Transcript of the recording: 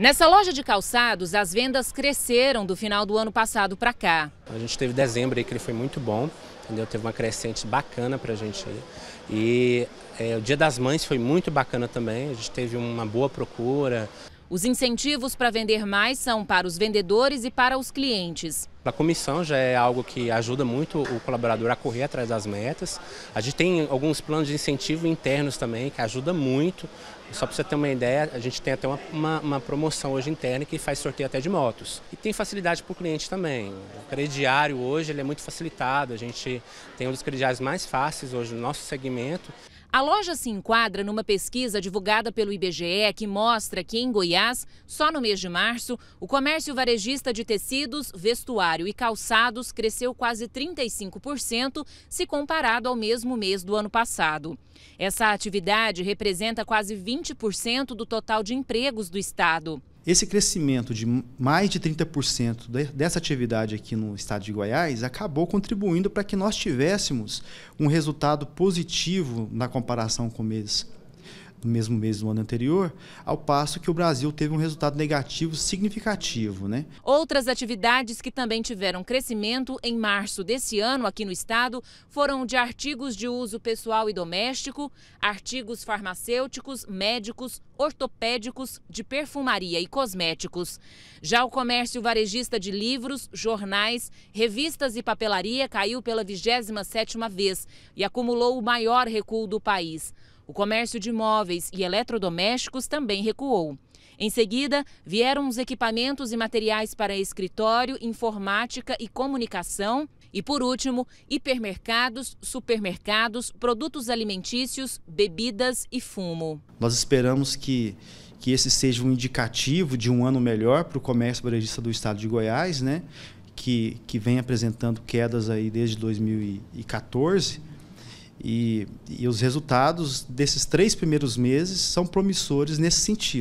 Nessa loja de calçados, as vendas cresceram do final do ano passado para cá. A gente teve dezembro aí que ele foi muito bom, entendeu? Teve uma crescente bacana para a gente aí. E é, o Dia das Mães foi muito bacana também, a gente teve uma boa procura. Os incentivos para vender mais são para os vendedores e para os clientes. A comissão já é algo que ajuda muito o colaborador a correr atrás das metas. A gente tem alguns planos de incentivo internos também, que ajuda muito. Só para você ter uma ideia, a gente tem até uma, uma, uma, promoção hoje interna que faz sorteio até de motos. E tem facilidade para o cliente também. O crediário hoje ele é muito facilitado, a gente tem um dos crediários mais fáceis hoje no nosso segmento. A loja se enquadra numa pesquisa divulgada pelo IBGE que mostra que em Goiás, só no mês de março, o comércio varejista de tecidos, vestuário e calçados cresceu quase 35% se comparado ao mesmo mês do ano passado. Essa atividade representa quase 20% do total de empregos do estado. Esse crescimento de mais de 30% dessa atividade aqui no estado de Goiás acabou contribuindo para que nós tivéssemos um resultado positivo na comparação com o mês no mesmo mês do ano anterior, ao passo que o Brasil teve um resultado negativo significativo. Né? Outras atividades que também tiveram crescimento em março desse ano aqui no estado foram de artigos de uso pessoal e doméstico, artigos farmacêuticos, médicos, ortopédicos, de perfumaria e cosméticos. Já o comércio varejista de livros, jornais, revistas e papelaria caiu pela 27ª vez e acumulou o maior recuo do país. O comércio de móveis e eletrodomésticos também recuou. Em seguida, vieram os equipamentos e materiais para escritório, informática e comunicação. E, por último, hipermercados, supermercados, produtos alimentícios, bebidas e fumo. Nós esperamos que, que esse seja um indicativo de um ano melhor para o comércio varejista do estado de Goiás, né? que, que vem apresentando quedas aí desde 2014 e, e os resultados desses três primeiros meses são promissores nesse sentido.